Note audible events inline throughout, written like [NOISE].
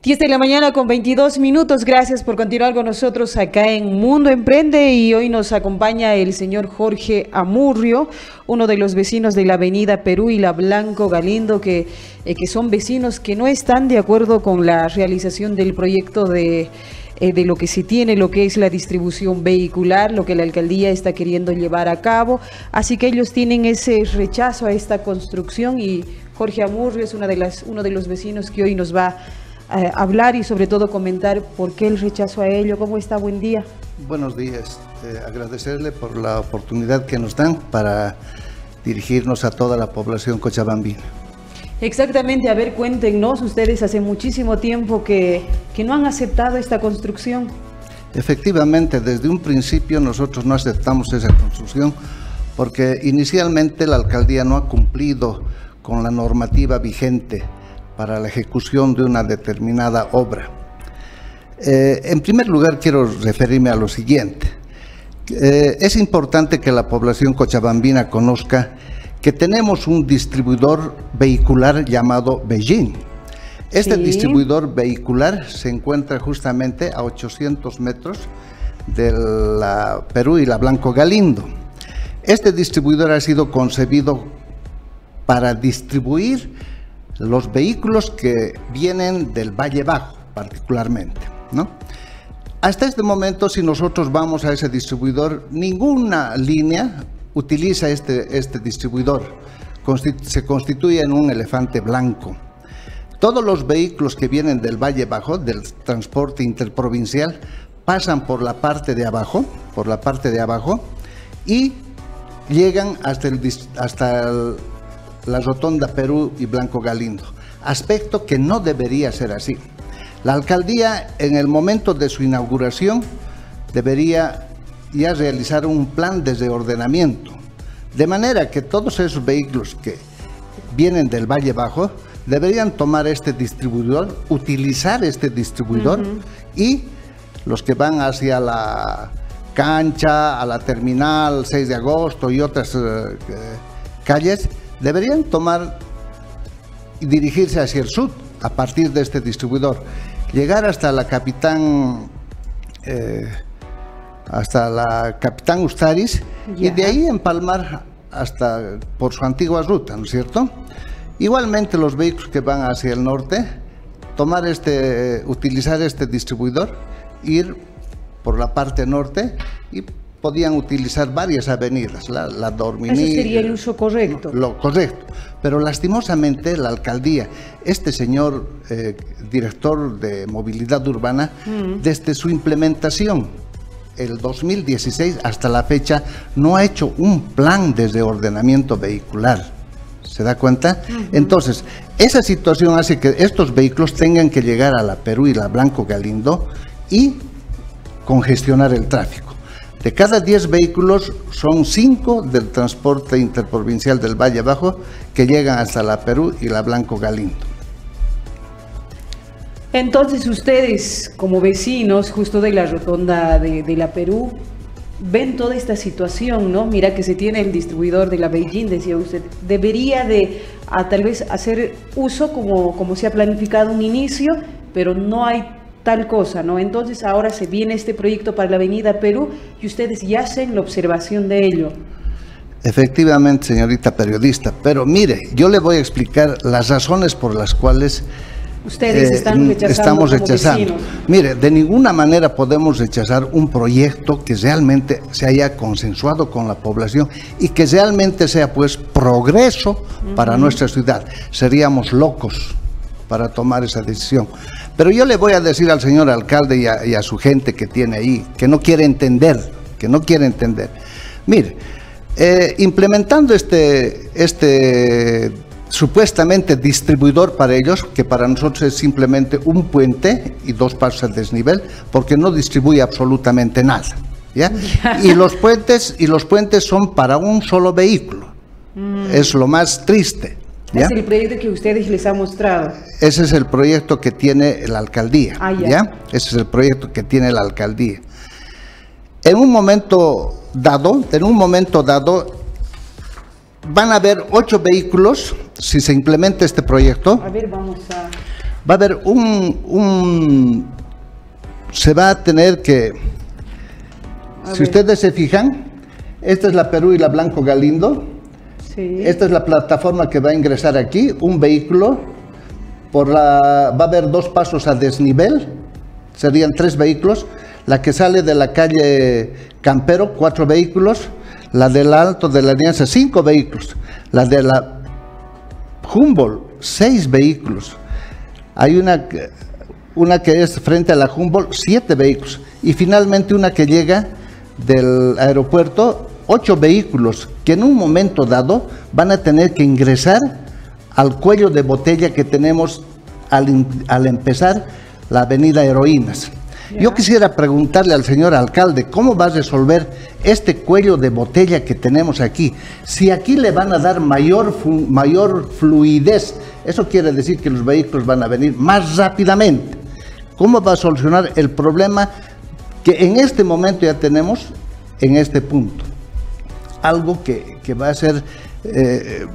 10 de la mañana con 22 minutos. Gracias por continuar con nosotros acá en Mundo Emprende y hoy nos acompaña el señor Jorge Amurrio, uno de los vecinos de la avenida Perú y la Blanco Galindo, que, eh, que son vecinos que no están de acuerdo con la realización del proyecto de, eh, de lo que se tiene, lo que es la distribución vehicular, lo que la alcaldía está queriendo llevar a cabo. Así que ellos tienen ese rechazo a esta construcción y Jorge Amurrio es una de las, uno de los vecinos que hoy nos va eh, hablar y sobre todo comentar por qué el rechazo a ello. ¿Cómo está? Buen día. Buenos días. Eh, agradecerle por la oportunidad que nos dan para dirigirnos a toda la población cochabambina. Exactamente, a ver, cuéntenos, ustedes hace muchísimo tiempo que, que no han aceptado esta construcción. Efectivamente, desde un principio nosotros no aceptamos esa construcción porque inicialmente la alcaldía no ha cumplido con la normativa vigente para la ejecución de una determinada obra. Eh, en primer lugar, quiero referirme a lo siguiente. Eh, es importante que la población cochabambina conozca que tenemos un distribuidor vehicular llamado Beijing. Este distribuidor vehicular se encuentra justamente a 800 metros de la Perú y la Blanco Galindo. Este distribuidor ha sido concebido para distribuir los vehículos que vienen del Valle Bajo, particularmente, ¿no? Hasta este momento, si nosotros vamos a ese distribuidor, ninguna línea utiliza este, este distribuidor. se constituye en un elefante blanco. Todos los vehículos que vienen del Valle Bajo, del transporte interprovincial, pasan por la parte de abajo, por la parte de abajo, y llegan hasta, el, hasta el, la Rotonda Perú y Blanco Galindo, aspecto que no debería ser así. La alcaldía en el momento de su inauguración debería ya realizar un plan de ordenamiento, de manera que todos esos vehículos que vienen del Valle Bajo deberían tomar este distribuidor, utilizar este distribuidor y los que van hacia la cancha, a la terminal 6 de agosto y otras eh, eh, calles, deberían tomar y dirigirse hacia el sur a partir de este distribuidor, llegar hasta la capitán eh, hasta la capitán Ustaris y de ahí empalmar hasta por su antigua ruta, ¿no es cierto? Igualmente los vehículos que van hacia el norte, tomar este, utilizar este distribuidor, ir por la parte norte y podían utilizar varias avenidas, la, la Ese sería el uso correcto. Lo correcto. Pero lastimosamente la alcaldía, este señor eh, director de movilidad urbana, mm. desde su implementación, el 2016 hasta la fecha, no ha hecho un plan de ordenamiento vehicular. ¿Se da cuenta? Entonces, esa situación hace que estos vehículos tengan que llegar a la Perú y la Blanco Galindo y congestionar el tráfico. De cada 10 vehículos son 5 del transporte interprovincial del Valle Bajo que llegan hasta la Perú y la Blanco Galindo. Entonces ustedes como vecinos justo de la rotonda de, la Perú ven toda esta situación, ¿no? Mira que se tiene el distribuidor de la Beijing, decía usted, debería de tal vez hacer uso como, como se ha planificado un inicio, pero no hay tal cosa, ¿no? Entonces ahora se viene este proyecto para la Avenida Perú y ustedes ya hacen la observación de ello. Efectivamente, señorita periodista, pero mire, yo le voy a explicar las razones por las cuales Ustedes eh, están rechazando estamos rechazando. Mire, de ninguna manera podemos rechazar un proyecto que realmente se haya consensuado con la población y que realmente sea pues progreso para nuestra ciudad. Seríamos locos para tomar esa decisión. Pero yo le voy a decir al señor alcalde y a, su gente que tiene ahí, que no quiere entender, que no quiere entender. Mire, eh, implementando este, este supuestamente distribuidor para ellos, que para nosotros es simplemente un puente y dos pasos al desnivel, porque no distribuye absolutamente nada. ¿ya? [LAUGHS] Y, los puentes, y los puentes son para un solo vehículo. Mm. Es lo más triste. Es el proyecto que ustedes les han mostrado. Ese es el proyecto que tiene la alcaldía. Ah, ya. Ese es el proyecto que tiene la alcaldía. En un momento dado, en un momento dado, van a haber ocho vehículos si se implementa este proyecto. A ver, vamos a. Va a haber un, un se va a tener que, si ustedes se fijan, esta es la Perú y la Blanco Galindo. Esta es la plataforma que va a ingresar aquí, un vehículo. Por la, va a haber dos pasos a desnivel, serían tres vehículos. La que sale de la calle Campero, cuatro vehículos. La del Alto de la Alianza, cinco vehículos. La de la Humboldt, seis vehículos. Hay una, una que es frente a la Humboldt, siete vehículos. Y finalmente una que llega del aeropuerto, ocho vehículos que en un momento dado van a tener que ingresar al cuello de botella que tenemos al, al empezar la avenida Heroínas. Yo quisiera preguntarle al señor alcalde, ¿cómo va a resolver este cuello de botella que tenemos aquí? Si aquí le van a dar mayor, mayor fluidez, eso quiere decir que los vehículos van a venir más rápidamente. ¿Cómo va a solucionar el problema que en este momento ya tenemos en este punto? Algo que, va a ser, eh,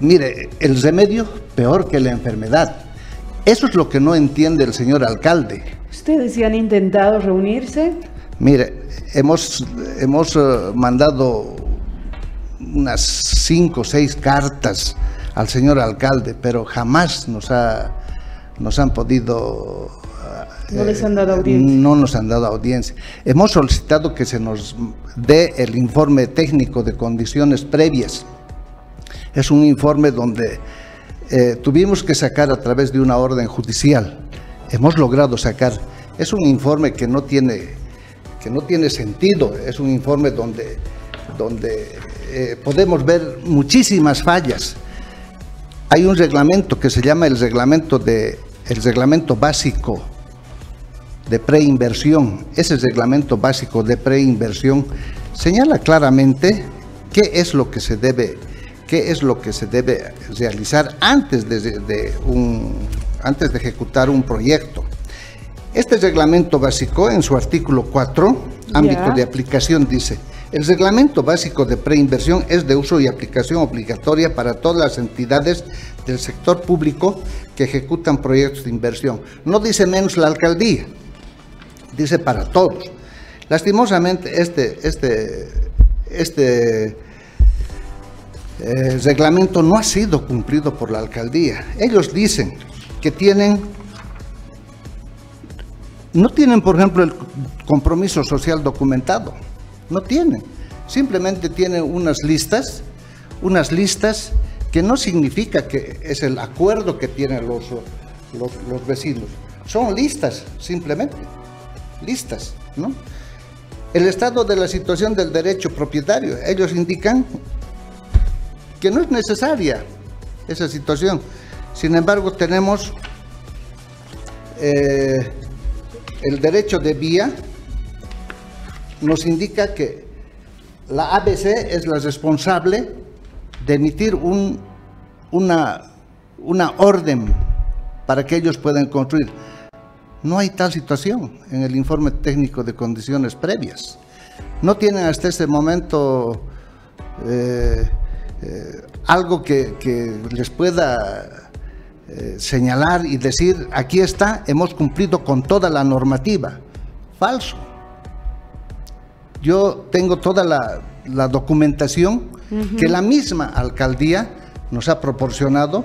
mire, el remedio peor que la enfermedad. Eso es lo que no entiende el señor alcalde. ¿Ustedes ya han intentado reunirse? Mire, hemos, hemos eh, mandado unas cinco o seis cartas al señor alcalde, pero jamás nos, ha, nos han podido... No les han dado audiencia. No nos han dado audiencia. Hemos solicitado que se nos dé el informe técnico de condiciones previas. Es un informe donde eh, tuvimos que sacar a través de una orden judicial. Hemos logrado sacar. Es un informe que no tiene, que no tiene sentido. Es un informe donde, donde eh, podemos ver muchísimas fallas. Hay un reglamento que se llama el reglamento, de, el reglamento básico de preinversión. Ese reglamento básico de preinversión señala claramente qué es lo que se debe qué es lo que se debe realizar antes de, un, antes de ejecutar un proyecto. Este reglamento básico, en su artículo 4, ámbito de aplicación, dice, el reglamento básico de preinversión es de uso y aplicación obligatoria para todas las entidades del sector público que ejecutan proyectos de inversión. No dice menos la alcaldía, dice para todos. Lastimosamente, este, este, este el reglamento no ha sido cumplido por la alcaldía. Ellos dicen que tienen, no tienen, por ejemplo, el compromiso social documentado. No tienen. Simplemente tienen unas listas, unas listas que no significa que es el acuerdo que tienen los, los vecinos. Son listas, simplemente. Listas, ¿no? El estado de la situación del derecho propietario. Ellos indican que no es necesaria esa situación. Sin embargo, tenemos eh, el derecho de vía, nos indica que la ABC es la responsable de emitir un, una, una orden para que ellos puedan construir. No hay tal situación en el informe técnico de condiciones previas. No tienen hasta este momento eh, eh, algo que, les pueda eh, señalar y decir, aquí está, hemos cumplido con toda la normativa. Falso. Yo tengo toda la, documentación que la misma alcaldía nos ha proporcionado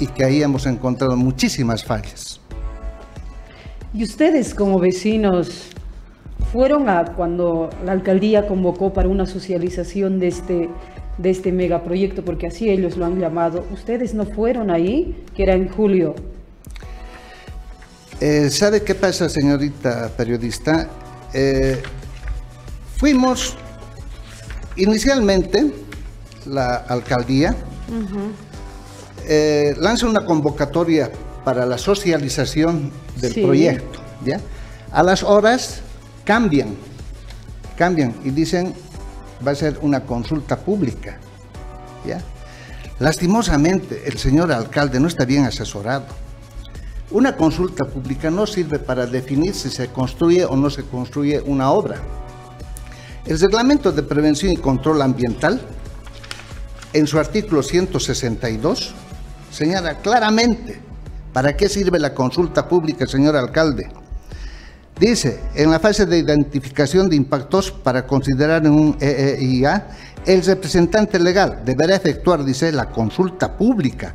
y que ahí hemos encontrado muchísimas fallas. ¿Y ustedes como vecinos fueron a cuando la alcaldía convocó para una socialización de este, de este megaproyecto, porque así ellos lo han llamado. ¿Ustedes no fueron ahí, que era en julio? Eh, ¿Sabe qué pasa, señorita periodista? Eh, fuimos, inicialmente, la alcaldía eh, lanza una convocatoria para la socialización del proyecto. ¿ya? A las horas cambian, cambian y dicen va a ser una consulta pública. ¿ya? Lastimosamente, el señor alcalde no está bien asesorado. Una consulta pública no sirve para definir si se construye o no se construye una obra. El reglamento de prevención y control ambiental, en su artículo 162, señala claramente para qué sirve la consulta pública, señor alcalde. Dice, en la fase de identificación de impactos para considerar un EEIA, el representante legal deberá efectuar, dice, la consulta pública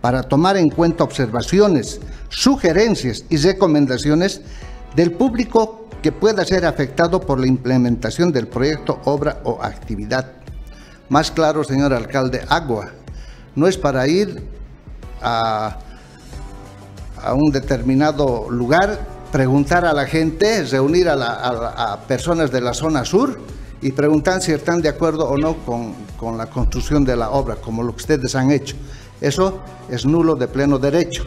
para tomar en cuenta observaciones, sugerencias y recomendaciones del público que pueda ser afectado por la implementación del proyecto, obra o actividad. Más claro, señor alcalde, agua. No es para ir a, un determinado lugar, preguntar a la gente, reunir a, personas de la zona sur y preguntar si están de acuerdo o no con, con la construcción de la obra, como lo que ustedes han hecho. Eso es nulo de pleno derecho.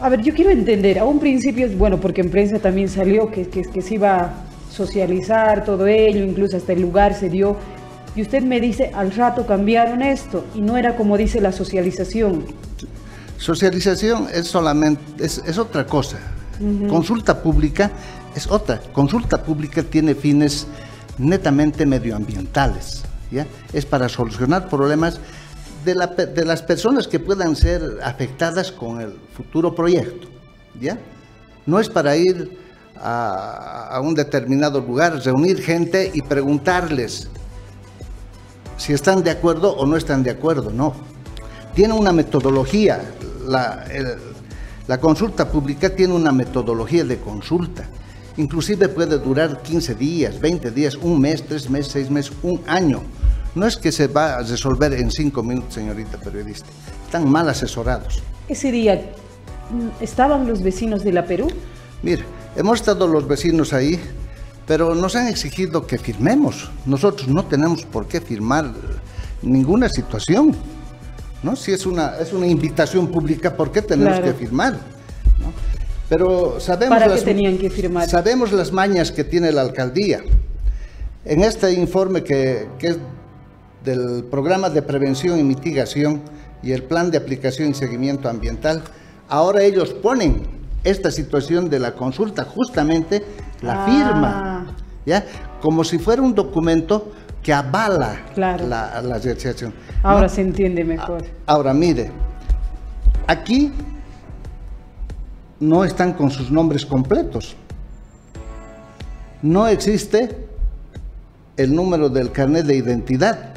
A ver, yo quiero entender, a un principio, bueno, porque en prensa también salió que, que, que se iba a socializar todo ello, incluso hasta el lugar se dio, y usted me dice, al rato cambiaron esto, y no era como dice la socialización. Socialización es solamente, es, otra cosa. Consulta pública es otra. Consulta pública tiene fines netamente medioambientales, ¿ya? Es para solucionar problemas de, las personas que puedan ser afectadas con el futuro proyecto. ¿ya? No es para ir a, un determinado lugar, reunir gente y preguntarles si están de acuerdo o no están de acuerdo, no. Tiene una metodología, la, la consulta pública tiene una metodología de consulta. Inclusive puede durar 15 días, 20 días, un mes, tres meses, seis meses, un año. No es que se va a resolver en cinco minutos, señorita periodista. Están mal asesorados. Ese día, ¿estaban los vecinos de la Perú? Mire, hemos estado los vecinos ahí, pero nos han exigido que firmemos. Nosotros no tenemos por qué firmar ninguna situación. ¿no? Si es una, es una invitación pública, ¿por qué tenemos que firmar? Pero sabemos ¿Para qué tenían que firmar? Sabemos las mañas que tiene la alcaldía. En este informe que, que es del programa de prevención y mitigación y el plan de aplicación y seguimiento ambiental, ahora ellos ponen esta situación de la consulta, justamente la ah. firma, ¿ya? Como si fuera un documento que avala la, la Ahora se entiende mejor. Ahora, mire, aquí no están con sus nombres completos. No existe el número del carnet de identidad.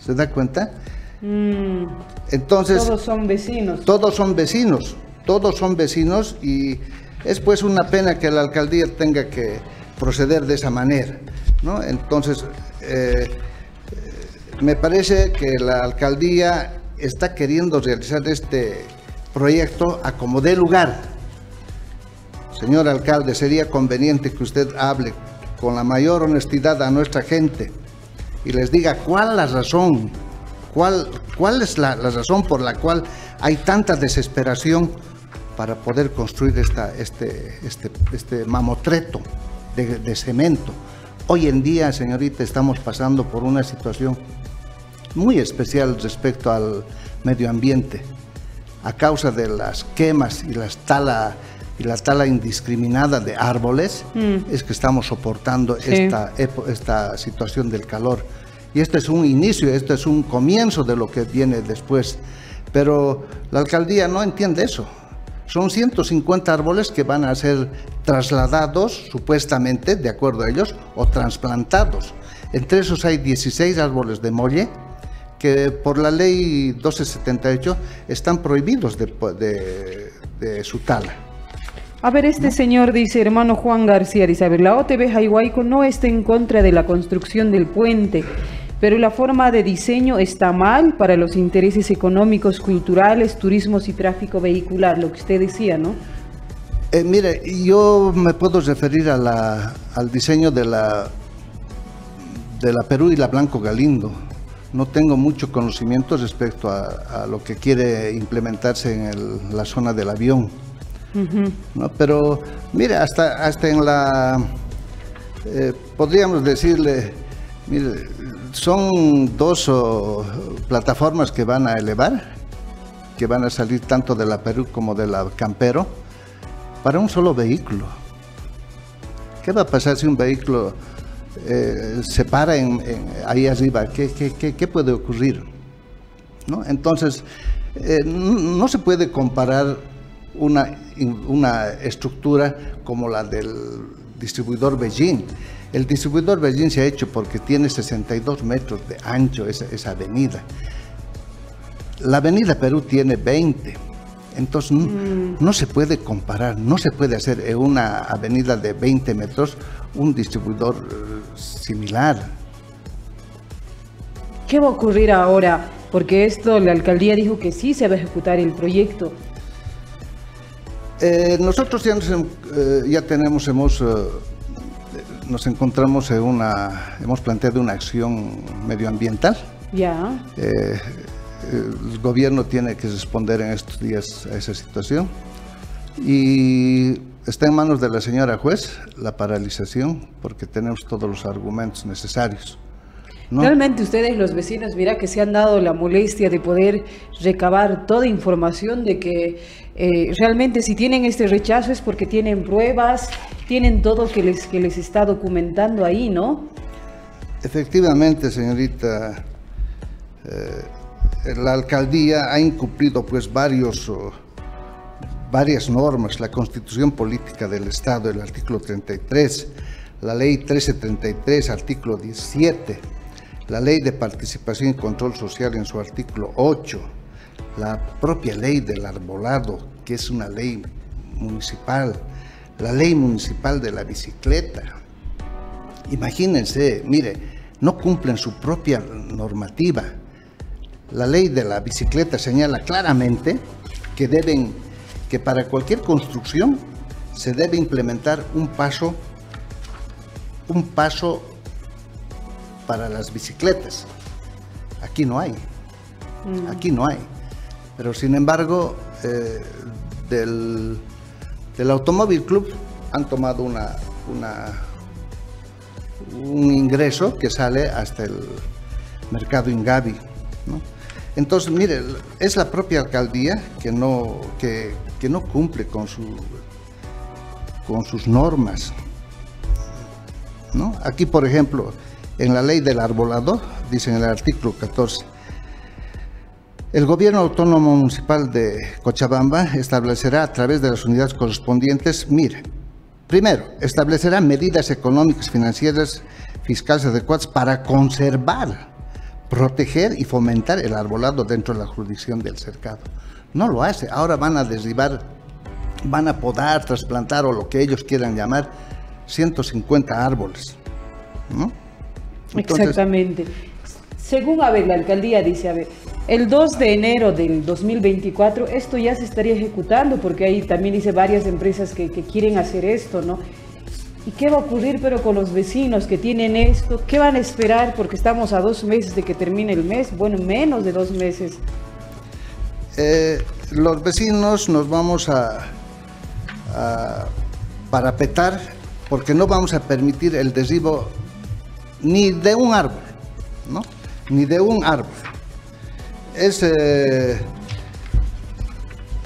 ¿Se da cuenta? Mm. Entonces... Todos son vecinos. Todos son vecinos, todos son vecinos y es pues una pena que la alcaldía tenga que proceder de esa manera. ¿no? Entonces, eh, me parece que la alcaldía está queriendo realizar este proyecto a como dé lugar. Señor alcalde, sería conveniente que usted hable con la mayor honestidad a nuestra gente y les diga cuál la razón, cuál, cuál es la, razón por la cual hay tanta desesperación para poder construir esta, este, este, este mamotreto de, de cemento. Hoy en día, señorita, estamos pasando por una situación muy especial respecto al medio ambiente. A causa de las quemas y las tala y la tala indiscriminada de árboles, mm. es que estamos soportando esta, esta situación del calor. Y este es un inicio, este es un comienzo de lo que viene después. Pero la alcaldía no entiende eso. Son 150 árboles que van a ser trasladados, supuestamente, de acuerdo a ellos, o trasplantados. Entre esos hay 16 árboles de molle que por la ley 1278 están prohibidos de, su tala. A ver, este señor dice, hermano Juan García, dice, a ver, la OTB Jaihuaico no está en contra de la construcción del puente, pero la forma de diseño está mal para los intereses económicos, culturales, turismos y tráfico vehicular, lo que usted decía, ¿no? Eh, mire, yo me puedo referir a la, al diseño de la, de la Perú y la Blanco Galindo. No tengo mucho conocimiento respecto a, lo que quiere implementarse en la zona del avión ¿no? Pero mire, hasta, hasta en la, eh, podríamos decirle, mire, son dos plataformas que van a elevar, que van a salir tanto de la Perú como de la Campero, para un solo vehículo. ¿Qué va a pasar si un vehículo eh, se para en, ahí arriba? ¿Qué, puede ocurrir? Entonces, Eh, no se puede comparar una estructura como la del distribuidor Beijing. El distribuidor Beijing se ha hecho porque tiene 62 metros de ancho esa, esa avenida. La avenida Perú tiene 20. Entonces mm. no, se puede comparar, no se puede hacer en una avenida de 20 metros un distribuidor eh, similar. ¿Qué va a ocurrir ahora? Porque esto, la alcaldía dijo que sí se va a ejecutar el proyecto. Eh, nosotros ya, eh, ya tenemos, hemos, nos encontramos en una, hemos planteado una acción medioambiental. Ya el gobierno tiene que responder en estos días a esa situación. Y está en manos de la señora juez la paralización porque tenemos todos los argumentos necesarios. Realmente ustedes, los vecinos, mira que se han dado la molestia de poder recabar toda información de que eh, realmente si tienen este rechazo es porque tienen pruebas, tienen todo que les, que les está documentando ahí, ¿no? Efectivamente, señorita. Eh, la alcaldía ha incumplido pues varios, varias normas, la constitución política del Estado, el artículo 33, la ley 1333, artículo 17, la ley de participación y control social en su artículo 8, la propia ley del arbolado, que es una ley municipal, la ley municipal de la bicicleta. Imagínense, mire, no cumplen su propia normativa la ley de la bicicleta señala claramente que deben, que para cualquier construcción se debe implementar un paso, un paso para las bicicletas. Aquí no hay, aquí no hay. Pero sin embargo, eh, del, del Automóvil Club han tomado una, una, un ingreso que sale hasta el mercado Ingavi. Entonces, mire, es la propia alcaldía que no, que, no cumple con, su, con sus normas. ¿no? Aquí, por ejemplo, en la ley del arbolado, dice en el artículo 14, el gobierno autónomo municipal de Cochabamba establecerá a través de las unidades correspondientes, mire, primero, establecerá medidas económicas, financieras, fiscales adecuadas para conservar proteger y fomentar el arbolado dentro de la jurisdicción del cercado. No lo hace. Ahora van a derribar, van a podar, trasplantar o lo que ellos quieran llamar 150 árboles. Exactamente. Según, a ver, la alcaldía dice, a ver, el 2 de enero del 2024 esto ya se estaría ejecutando porque ahí también dice varias empresas que, que quieren hacer esto, ¿no? ¿Y qué va a ocurrir pero con los vecinos que tienen esto? ¿Qué van a esperar? Porque estamos a dos meses de que termine el mes, bueno, menos de dos meses. Eh, los vecinos nos vamos a, a parapetar porque no vamos a permitir el derribo ni de un árbol, ¿no? Ni de un árbol. Es eh,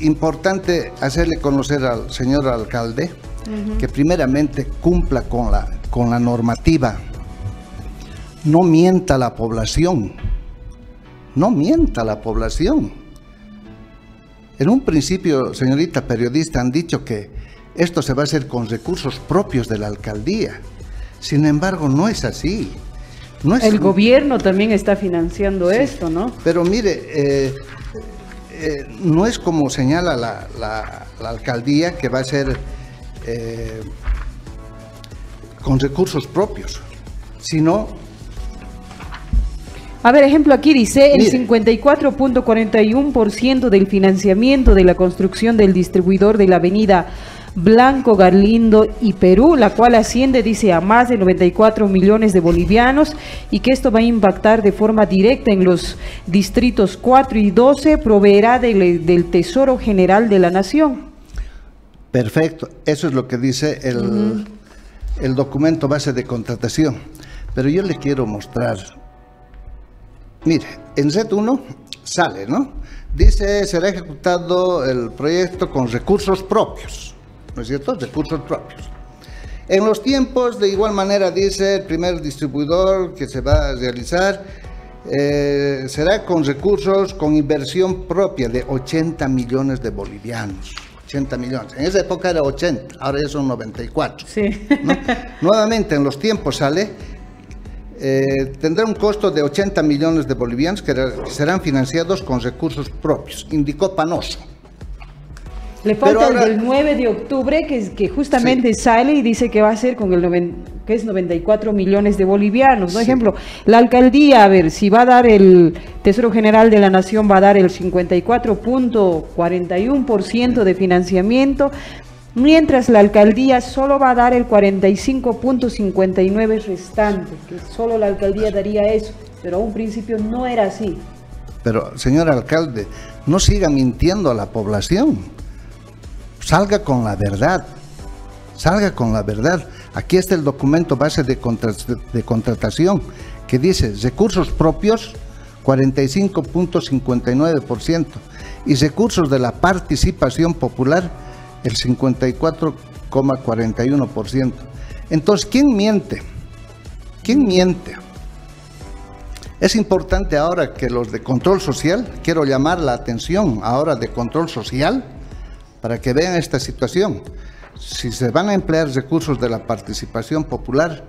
importante hacerle conocer al señor alcalde que primeramente cumpla con la, con la normativa. No mienta la población. No mienta la población. En un principio, señorita periodista, han dicho que esto se va a hacer con recursos propios de la alcaldía. Sin embargo, no es así. No es El gobierno también está financiando esto, ¿no? Pero mire, eh, eh, no es como señala la, la alcaldía que va a ser eh, con recursos propios, sino... A ver, ejemplo, aquí dice el 54.41% del financiamiento de la construcción del distribuidor de la avenida Blanco, Garlindo y Perú, la cual asciende, dice, a más de 94 millones de bolivianos y que esto va a impactar de forma directa en los distritos 4 y 12, proveerá del Tesoro General de la Nación. Perfecto, eso es lo que dice el, documento base de contratación. Pero yo le quiero mostrar. Mire, en Z1 sale, ¿no? Dice, será ejecutado el proyecto con recursos propios, ¿no es cierto? Recursos propios. En los tiempos, de igual manera, dice el primer distribuidor que se va a realizar eh, será con recursos, con inversión propia de 80 millones de bolivianos. 80 millones. En esa época era 80, ahora ya son 94. Sí. [LAUGHS] Nuevamente, en los tiempos sale, eh, tendrá un costo de 80 millones de bolivianos que serán financiados con recursos propios, indicó Panoso. Le falta el del 9 de octubre, que, que justamente sale y dice que va a ser con el que es 94 millones de bolivianos. Por ejemplo, la alcaldía, a ver, si va a dar el Tesoro General de la Nación, va a dar el 54.41% de financiamiento, mientras la alcaldía solo va a dar el 45.59 restante, que solo la alcaldía daría eso, pero a un principio no era así. Pero, señor alcalde, no siga mintiendo a la población salga con la verdad, salga con la verdad. Aquí está el documento base de, contratación que dice recursos propios 45.59% y recursos de la participación popular el 54,41%. Entonces, ¿quién miente? ¿Quién miente? Es importante ahora que los de control social, quiero llamar la atención ahora de control social, para que vean esta situación. Si se van a emplear recursos de la participación popular,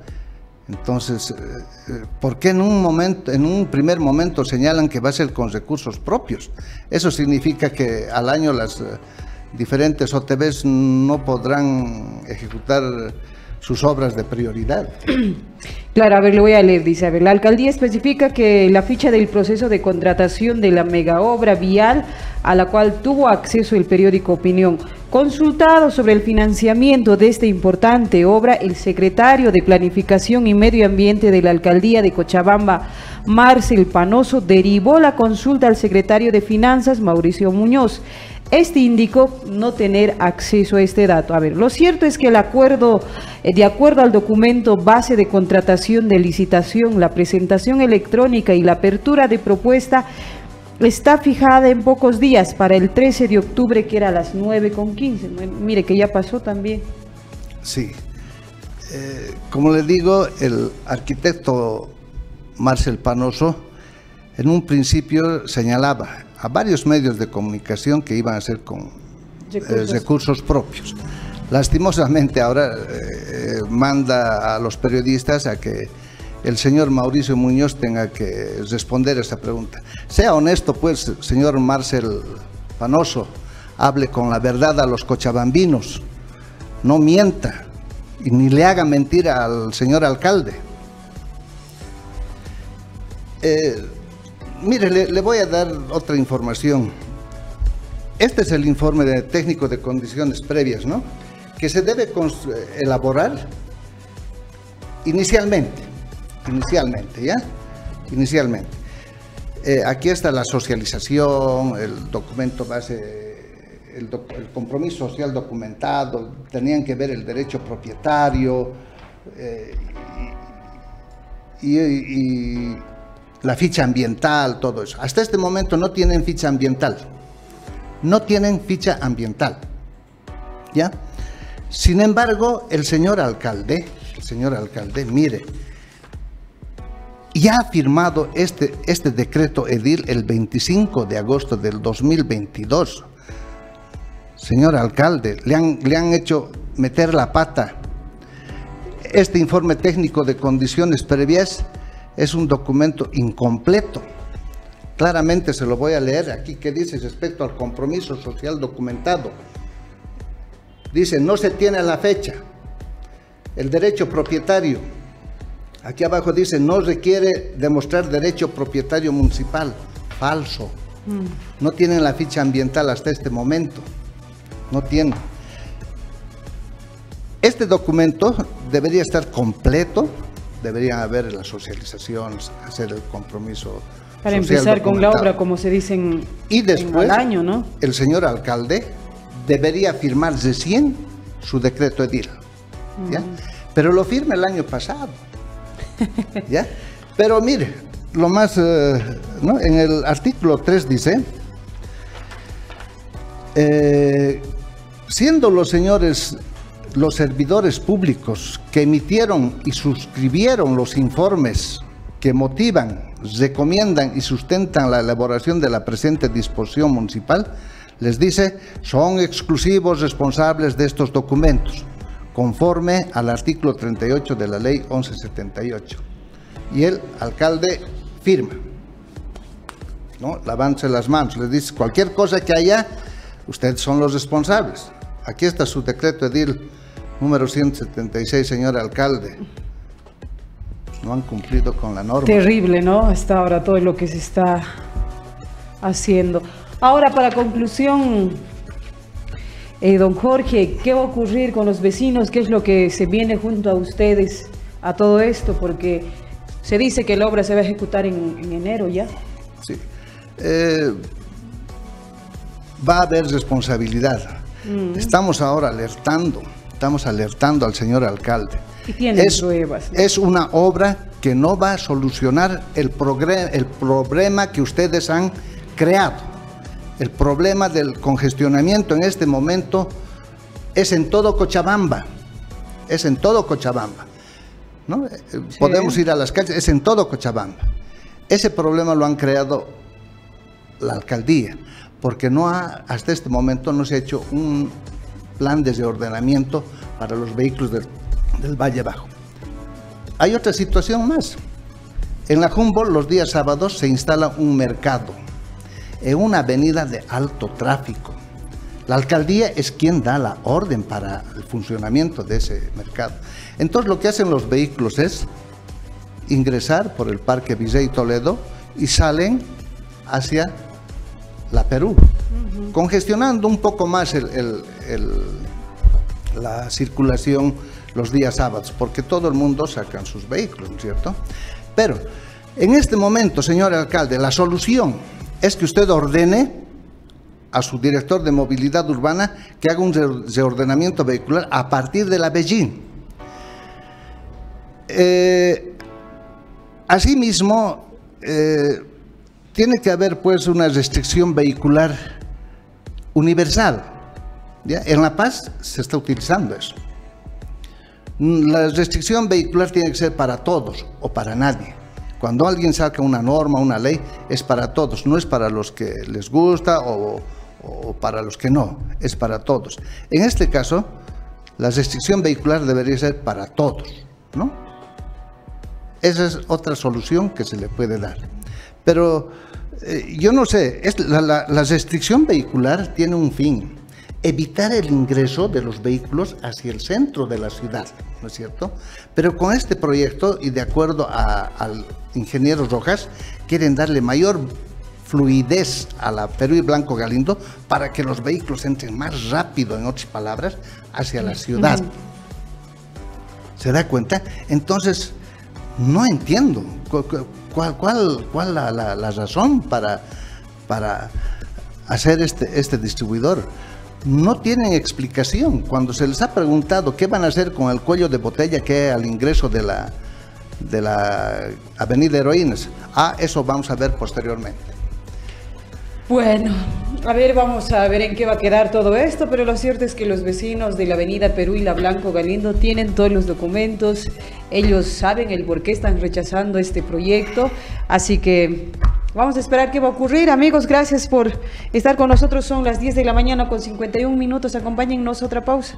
entonces, eh, eh, ¿por qué en un momento, en un primer momento señalan que va a ser con recursos propios? Eso significa que al año las eh, diferentes OTBs no podrán ejecutar sus obras de prioridad. [CLEARS THROAT] Claro, a ver, le voy a leer, dice, a ver, la alcaldía especifica que la ficha del proceso de contratación de la mega obra vial a la cual tuvo acceso el periódico Opinión. Consultado sobre el financiamiento de esta importante obra, el secretario de Planificación y Medio Ambiente de la alcaldía de Cochabamba, Marcel Panoso, derivó la consulta al secretario de Finanzas, Mauricio Muñoz. Este indicó no tener acceso a este dato. A ver, lo cierto es que el acuerdo, eh, de acuerdo al documento base de contratación de licitación, la presentación electrónica y la apertura de propuesta está fijada en pocos días para el 13 de octubre, que era a las 9.15. Mire que ya pasó también. Sí. Eh, como le digo, el arquitecto Marcel Panoso en un principio señalaba a varios medios de comunicación que iban a ser con eh, recursos, propios. Lastimosamente ahora eh, manda a los periodistas a que el señor Mauricio Muñoz tenga que responder a esa pregunta. Sea honesto, pues, señor Marcel Panoso, hable con la verdad a los cochabambinos, no mienta y ni le haga mentira al señor alcalde. Eh, Mire, le, voy a dar otra información. Este es el informe de técnico de condiciones previas, ¿no? Que se debe elaborar inicialmente, inicialmente, ¿ya? Inicialmente. Eh, aquí está la socialización, el documento base, el, compromiso social documentado, tenían que ver el derecho propietario eh, y la ficha ambiental, todo eso. Hasta este momento no tienen ficha ambiental. No tienen ficha ambiental. ¿Ya? Sin embargo, el señor alcalde, el señor alcalde, mire, ya ha firmado este, este decreto edil el 25 de agosto del 2022. Señor alcalde, le han, le han hecho meter la pata. Este informe técnico de condiciones previas es un documento incompleto. Claramente se lo voy a leer aquí que dice respecto al compromiso social documentado. Dice, no se tiene la fecha. El derecho propietario. Aquí abajo dice, no requiere demostrar derecho propietario municipal. Falso. Mm. No tienen la ficha ambiental hasta este momento. No tienen. Este documento debería estar completo, debería haber la socialización, hacer el compromiso. Para empezar con la obra, como se dice en, y después, año, ¿no? El señor alcalde debería firmar recién su decreto edil. ¿ya? Mm. Pero lo firma el año pasado. ¿ya? Pero mire, lo más, eh, ¿no? en el artículo 3 dice, eh, siendo los señores los servidores públicos que emitieron y suscribieron los informes que motivan, recomiendan y sustentan la elaboración de la presente disposición municipal, les dice, son exclusivos responsables de estos documentos, conforme al artículo 38 de la ley 1178. Y el alcalde firma, ¿no? Lavándose las manos, les dice, cualquier cosa que haya, ustedes son los responsables. Aquí está su decreto edil número 176, señor alcalde. No han cumplido con la norma. Terrible, ¿no? Hasta ahora todo lo que se está haciendo. Ahora, para conclusión, eh, don Jorge, ¿qué va a ocurrir con los vecinos? ¿Qué es lo que se viene junto a ustedes a todo esto? Porque se dice que la obra se va a ejecutar en, enero ya. Sí. Eh, va a haber responsabilidad. Mm. Estamos ahora alertando, estamos alertando al señor alcalde. Y tiene es, pruebas. Es una obra que no va a solucionar el, el problema que ustedes han creado el problema del congestionamiento en este momento es en todo Cochabamba, es en todo Cochabamba. ¿no? Eh, podemos ir a las calles, es en todo Cochabamba. Ese problema lo han creado la alcaldía, porque no ha, hasta este momento no se ha hecho un de ordenamiento para los vehículos del, Valle Bajo. Hay otra situación más. En la Humboldt los días sábados se instala un mercado en una avenida de alto tráfico. La alcaldía es quien da la orden para el funcionamiento de ese mercado. Entonces lo que hacen los vehículos es ingresar por el Parque Visey Toledo y salen hacia la Perú, congestionando un poco más la circulación los días sábados, porque todo el mundo saca sus vehículos, ¿no es cierto? Pero en este momento, señor alcalde, la solución es que usted ordene a su director de movilidad urbana que haga un reordenamiento vehicular a partir de la Beijing. Eh, asimismo, eh, tiene que haber pues una restricción vehicular universal. En La Paz se está utilizando eso. La restricción vehicular tiene que ser para todos o para nadie. Cuando alguien saca una norma, una ley, es para todos, no es para los que les gusta o, para los que no, es para todos. En este caso, la restricción vehicular debería ser para todos, ¿no? Esa es otra solución que se le puede dar. Pero eh, yo no sé, la restricción vehicular tiene un fin evitar el ingreso de los vehículos hacia el centro de la ciudad, ¿no es cierto? Pero con este proyecto, y de acuerdo al ingeniero Rojas, quieren darle mayor fluidez a la Perú y Blanco Galindo para que los vehículos entren más rápido, en otras palabras, hacia la ciudad. ¿Se da cuenta? Entonces, no entiendo cuál, cuál, cuál la, la, razón para, para hacer este, este distribuidor no tienen explicación. Cuando se les ha preguntado qué van a hacer con el cuello de botella que hay al ingreso de la, de la Avenida Heroínas, ah, eso vamos a ver posteriormente. Bueno, a ver, vamos a ver en qué va a quedar todo esto, pero lo cierto es que los vecinos de la Avenida Perú y la Blanco Galindo tienen todos los documentos, ellos saben el por qué están rechazando este proyecto, así que Vamos a esperar qué va a ocurrir. Amigos, gracias por estar con nosotros. Son las 10 de la mañana con 51 minutos. Acompáñennos otra pausa.